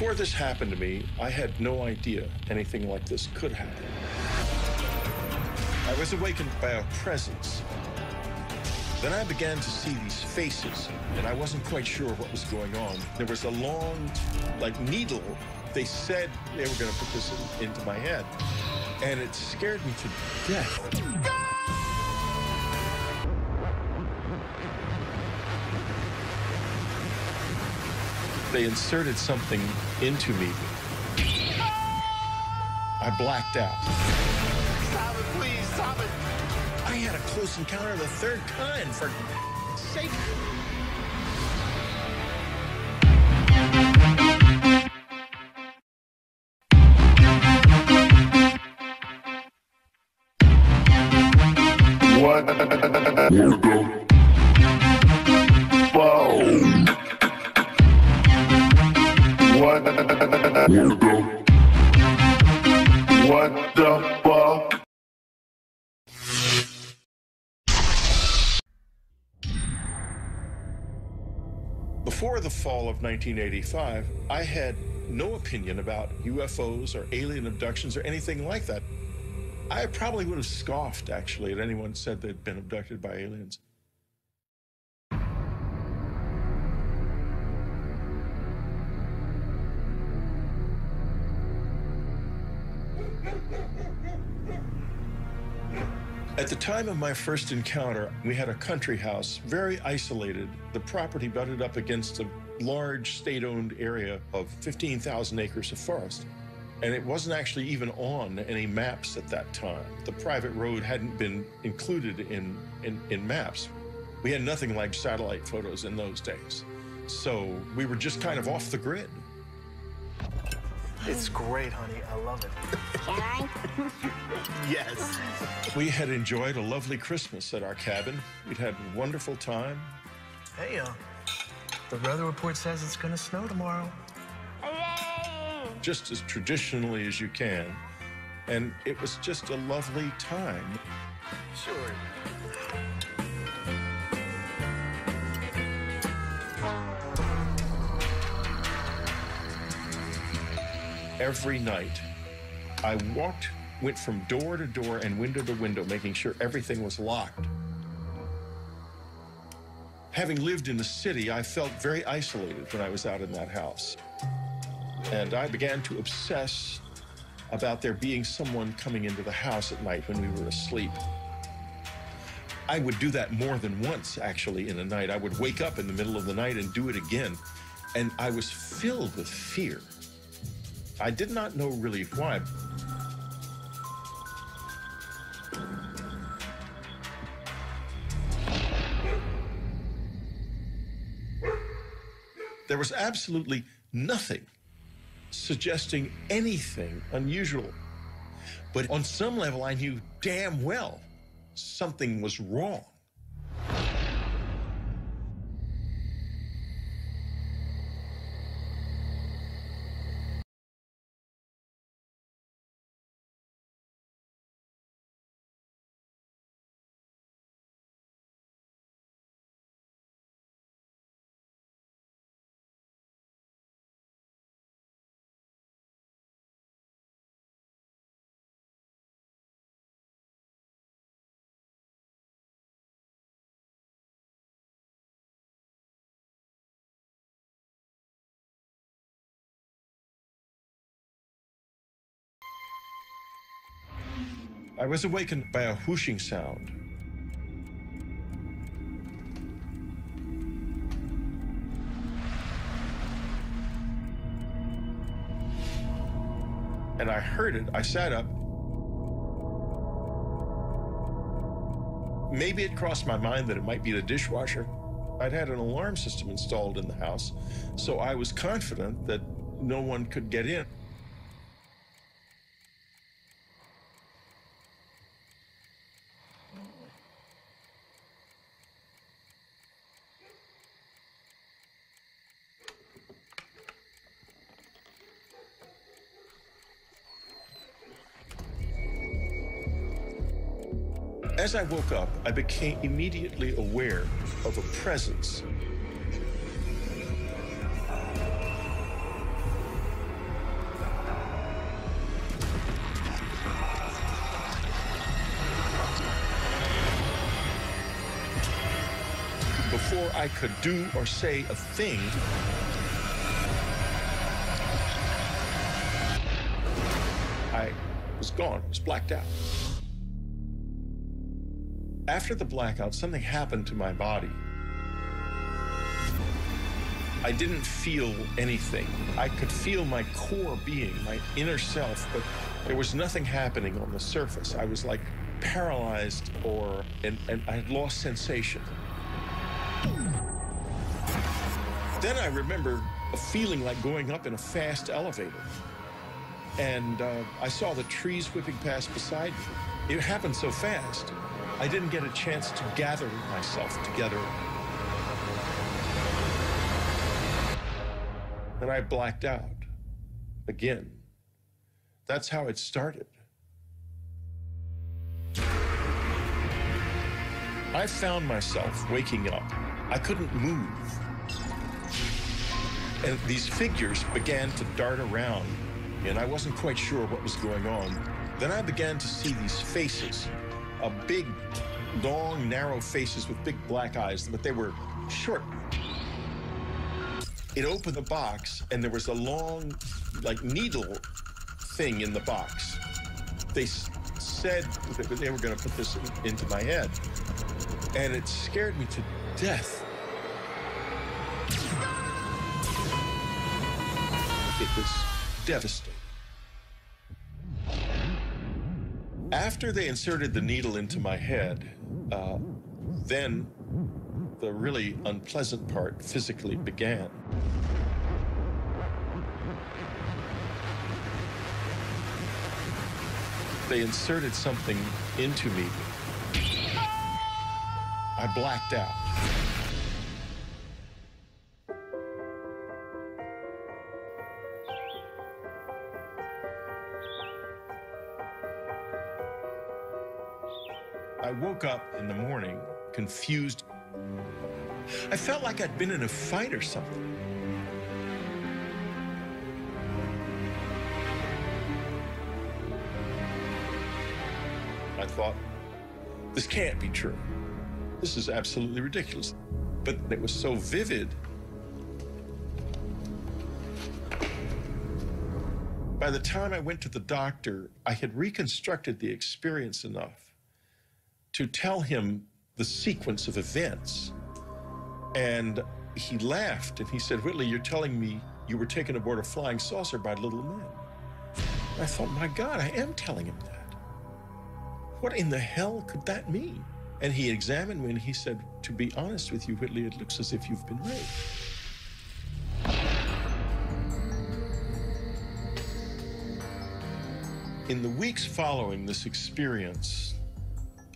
Before this happened to me, I had no idea anything like this could happen. I was awakened by a presence. Then I began to see these faces, and I wasn't quite sure what was going on. There was a long, like, needle. They said they were going to put this in, into my head, and it scared me to death. They inserted something into me. I blacked out. Stop it, please, stop it. I had a close encounter of the third kind, for sake. What the What Before the fall of 1985, I had no opinion about UFOs or alien abductions or anything like that. I probably would have scoffed, actually, at anyone said they'd been abducted by aliens. At the time of my first encounter, we had a country house, very isolated. The property butted up against a large state owned area of 15,000 acres of forest. And it wasn't actually even on any maps at that time. The private road hadn't been included in, in, in maps. We had nothing like satellite photos in those days. So we were just kind of off the grid. It's great, honey. I love it. Can I? Yes. We had enjoyed a lovely Christmas at our cabin. We'd had a wonderful time. Hey, uh, the weather report says it's gonna snow tomorrow. Hooray! just as traditionally as you can. And it was just a lovely time. Sure. Every night, I walked, went from door to door and window to window, making sure everything was locked. Having lived in the city, I felt very isolated when I was out in that house. And I began to obsess about there being someone coming into the house at night when we were asleep. I would do that more than once, actually, in a night. I would wake up in the middle of the night and do it again. And I was filled with fear. I did not know really why. There was absolutely nothing suggesting anything unusual. But on some level, I knew damn well something was wrong. I was awakened by a whooshing sound. And I heard it. I sat up. Maybe it crossed my mind that it might be the dishwasher. I'd had an alarm system installed in the house, so I was confident that no one could get in. As I woke up, I became immediately aware of a presence. Before I could do or say a thing, I was gone, I was blacked out. After the blackout, something happened to my body. I didn't feel anything. I could feel my core being, my inner self, but there was nothing happening on the surface. I was like paralyzed or, and, and I had lost sensation. Then I remember a feeling like going up in a fast elevator. And uh, I saw the trees whipping past beside me. It happened so fast, I didn't get a chance to gather myself together. And I blacked out again. That's how it started. I found myself waking up. I couldn't move. And these figures began to dart around, and I wasn't quite sure what was going on. Then I began to see these faces, a big, long, narrow faces with big black eyes, but they were short. It opened the box, and there was a long, like, needle thing in the box. They said that they were going to put this in- into my head, and it scared me to death. It was devastating. After they inserted the needle into my head, uh, then the really unpleasant part physically began. They inserted something into me. I blacked out. Woke up in the morning confused. I felt like I'd been in a fight or something. I thought, this can't be true. This is absolutely ridiculous. But it was so vivid. By the time I went to the doctor, I had reconstructed the experience enough to tell him the sequence of events. And he laughed and he said, Whitley, you're telling me you were taken aboard a flying saucer by little men. I thought, my God, I am telling him that. What in the hell could that mean? And he examined me and he said, To be honest with you, Whitley, it looks as if you've been raped. In the weeks following this experience,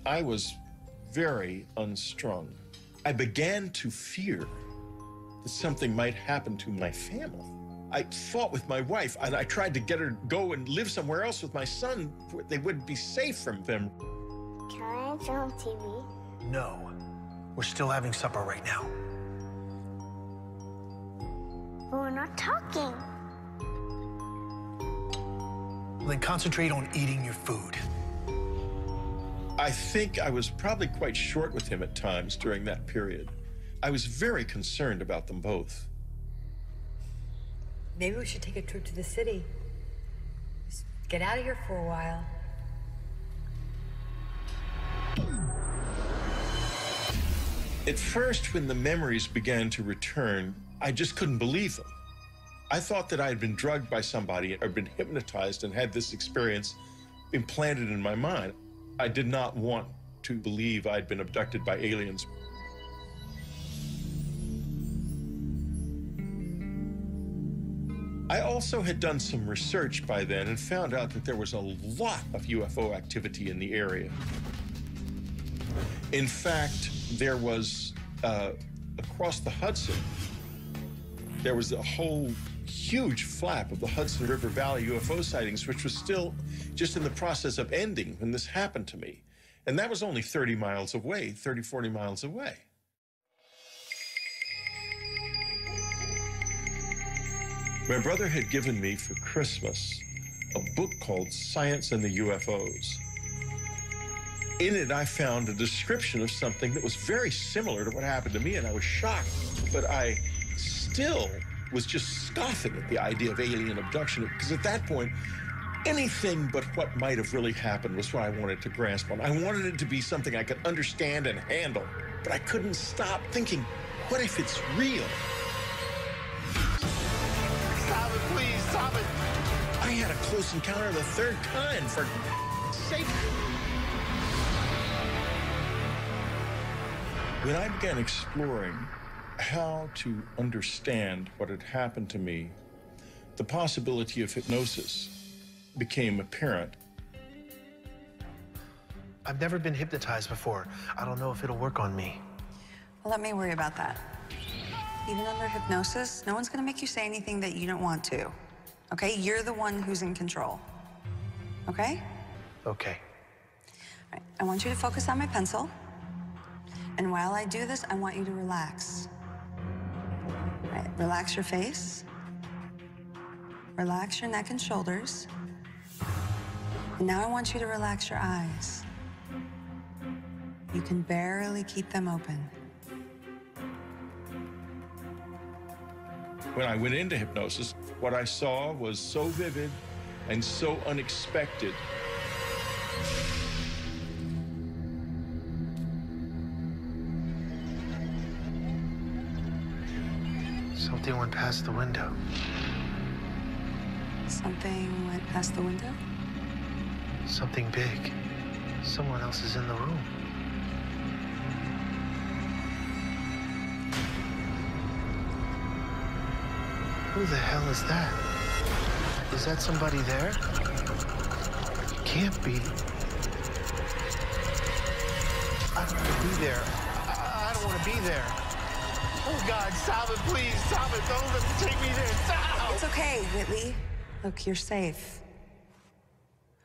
I was very unstrung. I began to fear that something might happen to my family. I fought with my wife and I tried to get her to go and live somewhere else with my son they wouldn't be safe from them. Can I film TV? No. We're still having supper right now. But we're not talking. Well, then concentrate on eating your food. I think I was probably quite short with him at times during that period. I was very concerned about them both. Maybe we should take a trip to the city. Just get out of here for a while. At first, when the memories began to return, I just couldn't believe them. I thought that I had been drugged by somebody or been hypnotized and had this experience implanted in my mind. I did not want to believe I'd been abducted by aliens. I also had done some research by then and found out that there was a lot of UFO activity in the area. In fact, there was uh, across the Hudson, there was a whole huge flap of the Hudson River Valley UFO sightings, which was still just in the process of ending when this happened to me. And that was only 30 miles away, 30, 40 miles away. My brother had given me for Christmas a book called Science and the UFOs. In it, I found a description of something that was very similar to what happened to me, and I was shocked. But I still was just scoffing at the idea of alien abduction because at that point, anything but what might have really happened was what I wanted to grasp on. I wanted it to be something I could understand and handle, but I couldn't stop thinking, what if it's real? Stop it, please, stop it. I had a close encounter of the third kind, for sake. When I began exploring how to understand what had happened to me, the possibility of hypnosis became apparent. I've never been hypnotized before. I don't know if it'll work on me. Well, let me worry about that. Even under hypnosis, no one's gonna make you say anything that you don't want to. Okay? You're the one who's in control. Okay? Okay. All right. I want you to focus on my pencil. And while I do this, I want you to relax. Relax your face. Relax your neck and shoulders. And now I want you to relax your eyes. You can barely keep them open. When I went into hypnosis, what I saw was so vivid and so unexpected. Something went past the window. Something went past the window. Something big. Someone else is in the room. Who the hell is that? Is that somebody there? It Can't be. I don't want to be there. I, I don't want to be there. Oh, God, stop it, please, stop it. Don't let them take me there. Stop. It's okay, Whitley. Look, you're safe.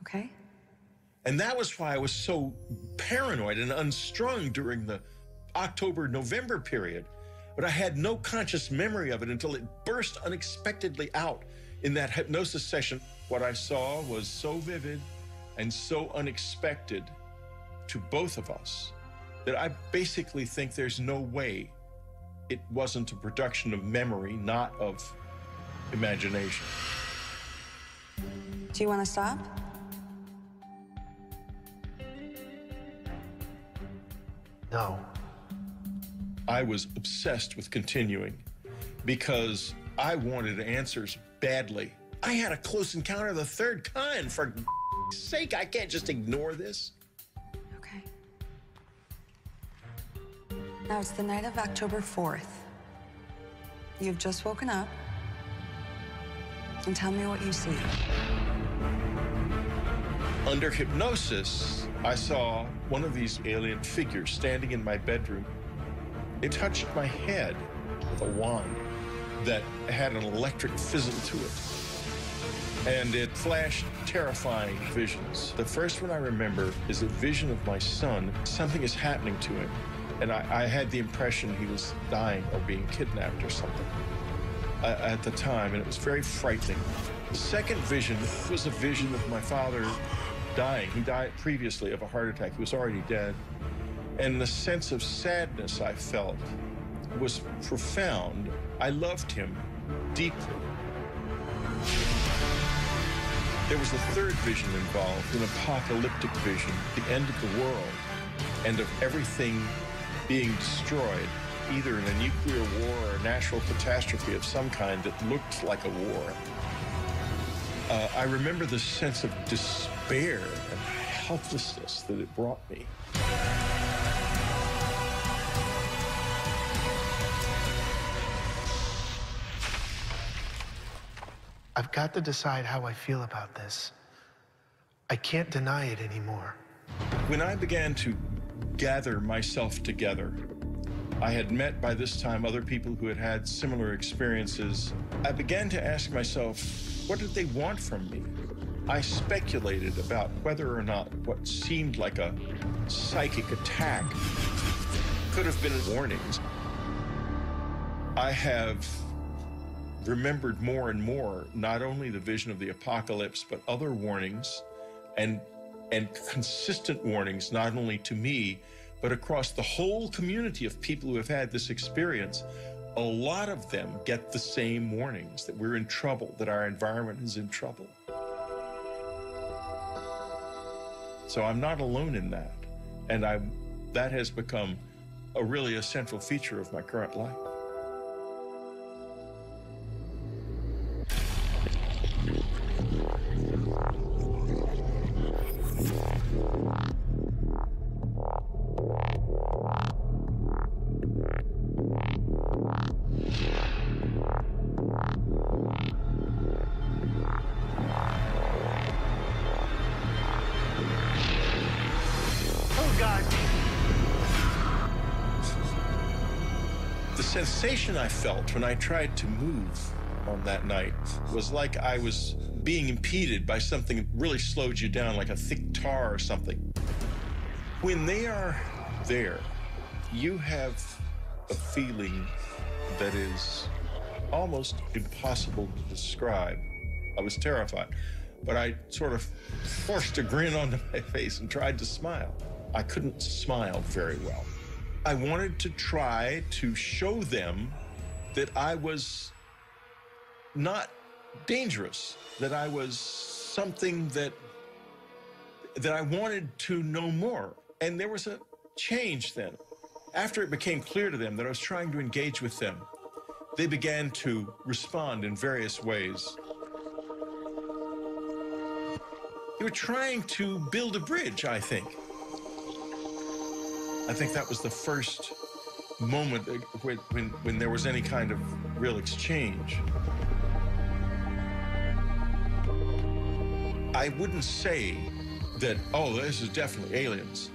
Okay? And that was why I was so paranoid and unstrung during the October November period. But I had no conscious memory of it until it burst unexpectedly out in that hypnosis session. What I saw was so vivid and so unexpected to both of us that I basically think there's no way it wasn't a production of memory, not of imagination. Do you want to stop? No. I was obsessed with continuing because I wanted answers badly. I had a close encounter of the third kind. For sake, I can't just ignore this. Now it's the night of October 4th. You've just woken up. And tell me what you see. Under hypnosis, I saw one of these alien figures standing in my bedroom. It touched my head with a wand that had an electric fizzle to it. And it flashed terrifying visions. The first one I remember is a vision of my son. Something is happening to him. And I, I had the impression he was dying or being kidnapped or something uh, at the time, and it was very frightening. The second vision was a vision of my father dying. He died previously of a heart attack. He was already dead. And the sense of sadness I felt was profound. I loved him deeply. There was a third vision involved, an apocalyptic vision, the end of the world and of everything being destroyed, either in a nuclear war or a natural catastrophe of some kind that looked like a war. Uh, I remember the sense of despair and helplessness that it brought me. I've got to decide how I feel about this. I can't deny it anymore. When I began to gather myself together, I had met by this time other people who had had similar experiences. I began to ask myself, what did they want from me? I speculated about whether or not what seemed like a psychic attack could have been warnings. I have remembered more and more not only the vision of the apocalypse, but other warnings and and consistent warnings, not only to me, but across the whole community of people who have had this experience. A lot of them get the same warnings that we're in trouble, that our environment is in trouble. So I'm not alone in that. And I that has become a really a central feature of my current life. Sensation I felt when I tried to move on that night was like I was being impeded by something that really slowed you down, like a thick tar or something. When they are there, you have a feeling that is almost impossible to describe. I was terrified, but I sort of forced a grin onto my face and tried to smile. I couldn't smile very well. I wanted to try to show them that I was not dangerous, that I was something that that I wanted to know more. And there was a change then. After it became clear to them that I was trying to engage with them, they began to respond in various ways. They were trying to build a bridge, I think. I think that was the first moment when, when, when there was any kind of real exchange. I wouldn't say that, oh, this is definitely aliens.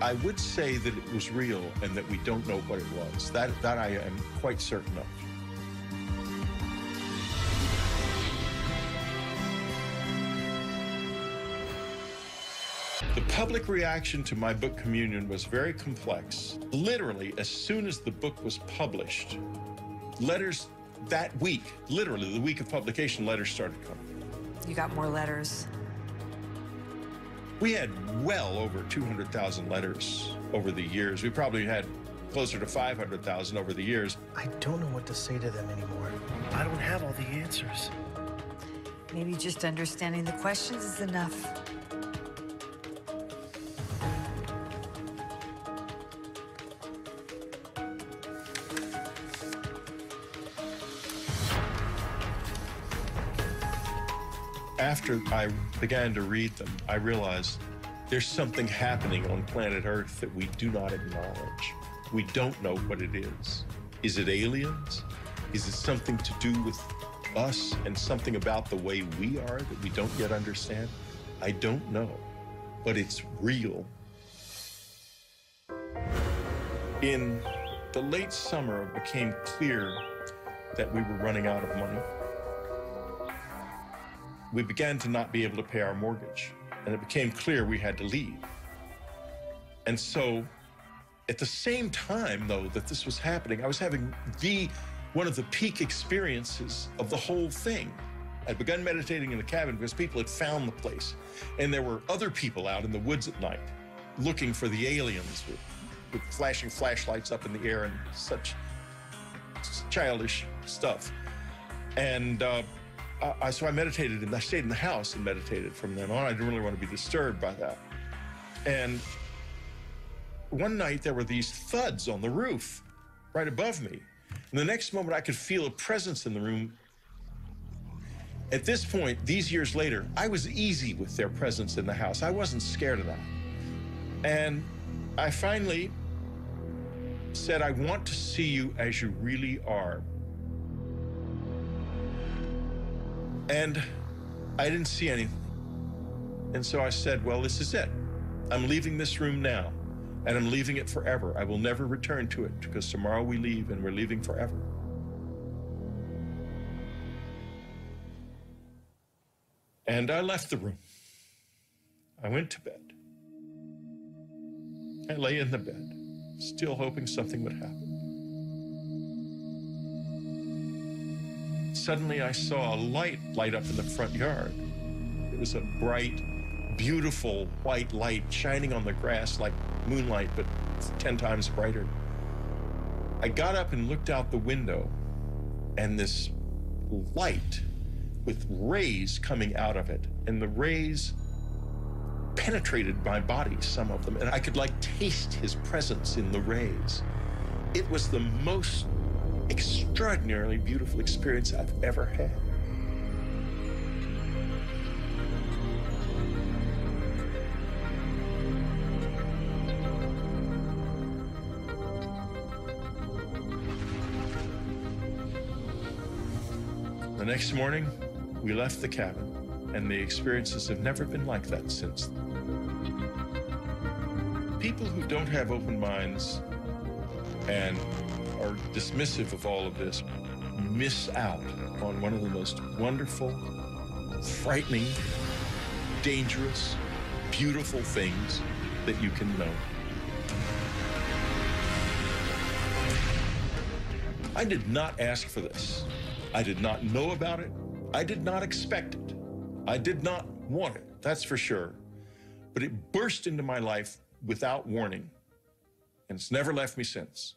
I would say that it was real and that we don't know what it was. That, that I am quite certain of. Public reaction to my book Communion was very complex. Literally, as soon as the book was published, letters that week, literally the week of publication, letters started coming. You got more letters. We had well over 200,000 letters over the years. We probably had closer to 500,000 over the years. I don't know what to say to them anymore. I don't have all the answers. Maybe just understanding the questions is enough. After I began to read them, I realized there's something happening on planet Earth that we do not acknowledge. We don't know what it is. Is it aliens? Is it something to do with us and something about the way we are that we don't yet understand? I don't know, but it's real. In the late summer, it became clear that we were running out of money. We began to not be able to pay our mortgage, and it became clear we had to leave. And so, at the same time, though, that this was happening, I was having the one of the peak experiences of the whole thing. I'd begun meditating in the cabin because people had found the place, and there were other people out in the woods at night looking for the aliens with, with flashing flashlights up in the air and such childish stuff. And uh, I, so I meditated and I stayed in the house and meditated from then on. I didn't really want to be disturbed by that. And one night there were these thuds on the roof right above me. And the next moment I could feel a presence in the room. At this point, these years later, I was easy with their presence in the house. I wasn't scared of that. And I finally said, I want to see you as you really are. And I didn't see anything. And so I said, Well, this is it. I'm leaving this room now, and I'm leaving it forever. I will never return to it because tomorrow we leave and we're leaving forever. And I left the room. I went to bed. I lay in the bed, still hoping something would happen. Suddenly, I saw a light light up in the front yard. It was a bright, beautiful white light shining on the grass like moonlight, but 10 times brighter. I got up and looked out the window, and this light with rays coming out of it, and the rays penetrated my body, some of them, and I could like taste his presence in the rays. It was the most extraordinarily beautiful experience I've ever had. The next morning, we left the cabin, and the experiences have never been like that since. People who don't have open minds and are dismissive of all of this miss out on one of the most wonderful, frightening, dangerous, beautiful things that you can know. I did not ask for this. I did not know about it. I did not expect it. I did not want it, that's for sure. But it burst into my life without warning, and it's never left me since.